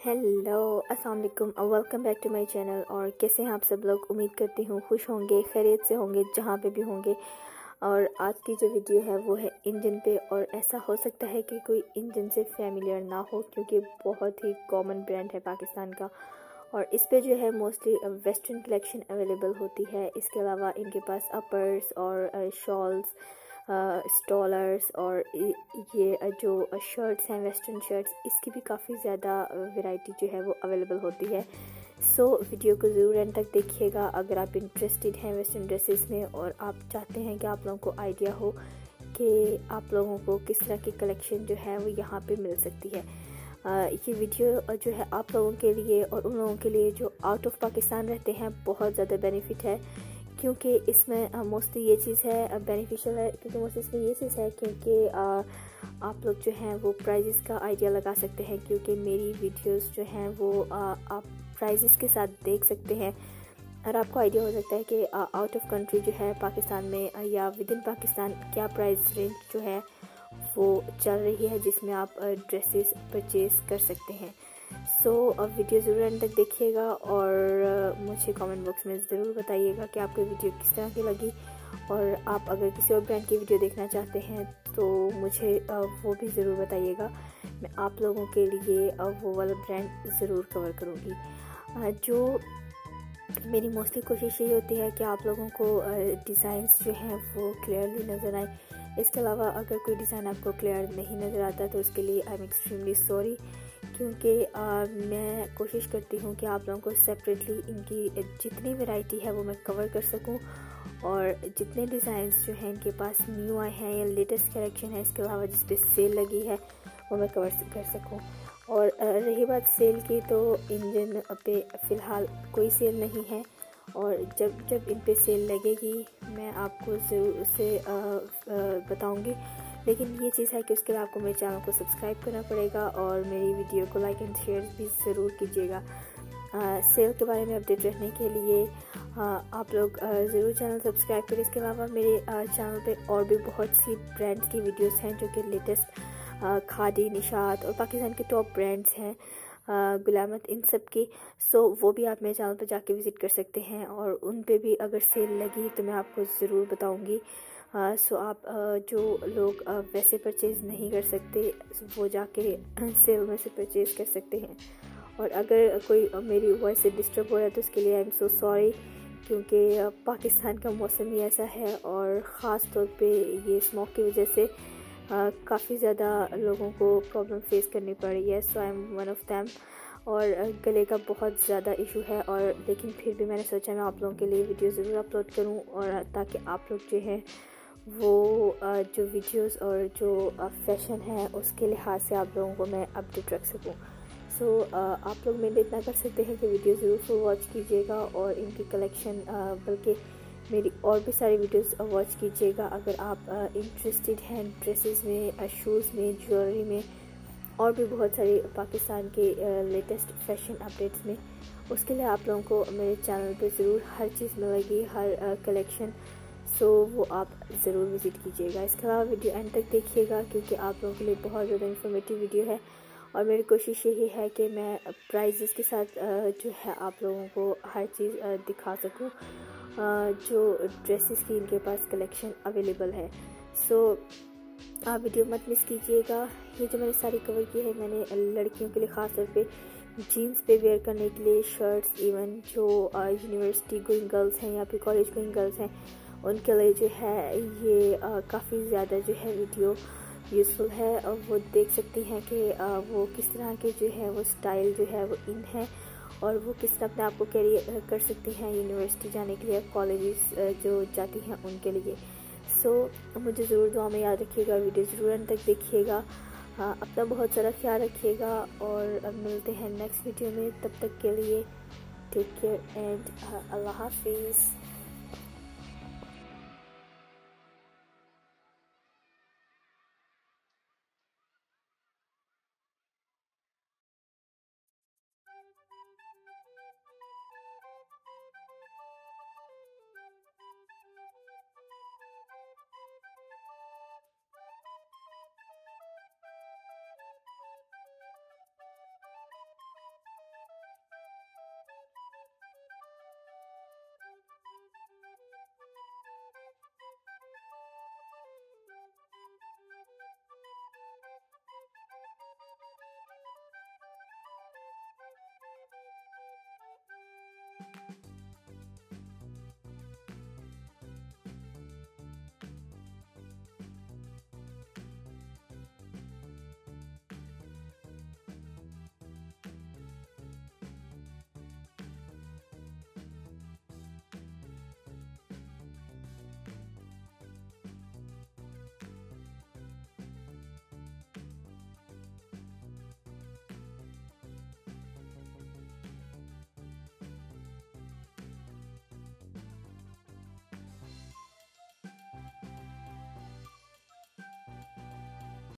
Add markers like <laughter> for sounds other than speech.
Hello अस्सलाम वालेकुम और welcome back to my channel और कैसे हैं आप सब लोग? उम्मीद करती हूँ खुश होंगे, खैरियत से होंगे, जहाँ पे भी होंगे। और आज की जो वीडियो है वो है इंजन पे। और ऐसा हो सकता है कि कोई इंजन से फैमिलियर ना हो, क्योंकि बहुत ही कॉमन ब्रांड है पाकिस्तान का। और इस पे जो है मोस्टली वेस्टर्न कलेक्शन अवेलेबल होती है। इसके अलावा इनके पास अपर्स और शॉल्स स्टॉलर्स और ये जो शर्ट्स हैं वेस्टर्न शर्ट्स इसकी भी काफ़ी ज़्यादा वैरायटी जो है वो अवेलेबल होती है। सो so, वीडियो को ज़रूर एंड तक देखिएगा अगर आप इंटरेस्टेड हैं वेस्टर्न ड्रेसेस में और आप चाहते हैं कि आप लोगों को आइडिया हो कि आप लोगों को किस तरह की कलेक्शन जो है वो यहाँ पे मिल सकती है। आ, ये वीडियो जो है आप लोगों के लिए और उन लोगों के लिए जो आउट ऑफ़ पाकिस्तान रहते हैं बहुत ज़्यादा बेनिफिट है। क्योंकि इसमें मोस्टली ये चीज़ है बेनिफिशियल है, क्योंकि मोस्टली इसमें ये चीज़ है क्योंकि आप लोग जो हैं वो प्राइजेस का आइडिया लगा सकते हैं क्योंकि मेरी वीडियोस जो हैं वो आप प्राइजेस के साथ देख सकते हैं। और आपको आइडिया हो सकता है कि आउट ऑफ़ कंट्री जो है पाकिस्तान में या विद इन पाकिस्तान क्या प्राइस रेंज जो है वो चल रही है जिसमें आप ड्रेसेस परचेज़ कर सकते हैं। सो so, अब वीडियो ज़रूर एंड तक देखिएगा और मुझे कमेंट बॉक्स में ज़रूर बताइएगा कि आपको वीडियो किस तरह की लगी। और आप अगर किसी और ब्रांड की वीडियो देखना चाहते हैं तो मुझे वो भी ज़रूर बताइएगा। मैं आप लोगों के लिए वो वाला ब्रांड ज़रूर कवर करूँगी। जो मेरी मोस्टली कोशिश यही होती है कि आप लोगों को डिज़ाइंस जो हैं वो क्लियरली नज़र आए। इसके अलावा अगर कोई डिज़ाइन आपको क्लियर नहीं नज़र आता तो उसके लिए आई एम एक्सट्रीमली सॉरी क्योंकि मैं कोशिश करती हूँ कि आप लोगों को सेपरेटली इनकी जितनी वैरायटी है वो मैं कवर कर सकूँ। और जितने डिज़ाइंस जो हैं इनके पास न्यू आए हैं या लेटेस्ट कलेक्शन है, इसके अलावा जिस पे सेल लगी है, वो मैं कवर कर सकूँ। और रही बात सेल की तो इंजन पे फ़िलहाल कोई सेल नहीं है। और जब जब इन पे सेल लगेगी, मैं आपको ज़रूर से बताऊँगी। लेकिन ये चीज़ है कि उसके लिए आपको मेरे चैनल को सब्सक्राइब करना पड़ेगा और मेरी वीडियो को लाइक एंड शेयर भी ज़रूर कीजिएगा। सेल के बारे में अपडेट रहने के लिए आ, आप लोग ज़रूर चैनल सब्सक्राइब करें। इसके अलावा मेरे चैनल पे और भी बहुत सी ब्रांड्स की वीडियोस हैं जो कि लेटेस्ट खादी निशात और पाकिस्तान के टॉप ब्रांड्स हैं गुलामत इन सब की। सो वो भी आप मेरे चैनल पर जाके विज़िट कर सकते हैं और उन पे भी अगर सेल लगी तो मैं आपको ज़रूर बताऊँगी। सो आप जो लोग वैसे परचेज़ नहीं कर सकते, वो जाके सेल <clears throat> में से परचेज़ कर सकते हैं। और अगर कोई मेरी वॉइस से डिस्टर्ब हो रहा है तो उसके लिए आई एम सो सॉरी क्योंकि पाकिस्तान का मौसम ही ऐसा है और ख़ास तौर पे ये स्मोक की वजह से काफ़ी ज़्यादा लोगों को प्रॉब्लम फेस करनी पड़ रही है so I am one of them और गले का बहुत ज़्यादा इशू है और, लेकिन फिर भी मैंने सोचा मैं आप लोगों के लिए वीडियो ज़रूर अपलोड करूँ और ताकि आप लोग जो है वो जो वीडियोस और जो फ़ैशन है उसके लिहाज से आप लोगों को मैं अपडेट रख सकूँ। सो so, आप लोग मेरे इतना कर सकते हैं कि वीडियो ज़रूर फुल वॉच कीजिएगा और इनकी कलेक्शन बल्कि मेरी और भी सारी वीडियोस वॉच कीजिएगा। अगर आप इंटरेस्टेड हैं ड्रेसेस में शूज़ में ज्वेलरी में और भी बहुत सारे पाकिस्तान के लेटेस्ट फ़ैशन अपडेट्स में उसके लिए आप लोगों को मेरे चैनल पे ज़रूर हर चीज़ मिलेगी हर कलेक्शन सो वो आप ज़रूर विज़िट कीजिएगा। इसके अलावा वीडियो एंड तक देखिएगा क्योंकि आप लोगों के लिए बहुत ज़्यादा इन्फॉर्मेटिव वीडियो है। और मेरी कोशिश यही है कि मैं प्राइजेस के साथ जो है आप लोगों को हर चीज़ दिखा सकूँ। जो ड्रेसेस की इनके पास कलेक्शन अवेलेबल है। सो, आप वीडियो मत मिस कीजिएगा। ये जो मैंने सारी कवर की है, मैंने लड़कियों के लिए ख़ास तौर पे जीन्स पे वेयर करने के लिए शर्ट्स इवन जो यूनिवर्सिटी गोइंग गर्ल्स हैं या फिर कॉलेज गोइंग गर्ल्स हैं उनके लिए जो है ये काफ़ी ज़्यादा जो है वीडियो यूज़फुल है और वो देख सकती हैं कि वो किस तरह के जो है वो स्टाइल जो है वो इन है और वो किस तरह अपने आप को कैरी कर सकती हैं यूनिवर्सिटी जाने के लिए कॉलेज जो जाती हैं उनके लिए। सो so, मुझे ज़रूर दुआ में याद रखिएगा वीडियो ज़रूर अंत तक देखिएगा। अपना बहुत सारा ख्याल रखिएगा और अब मिलते हैं नेक्स्ट वीडियो में। तब तक के लिए टेक केयर एंड अल्लाह हाफिज़।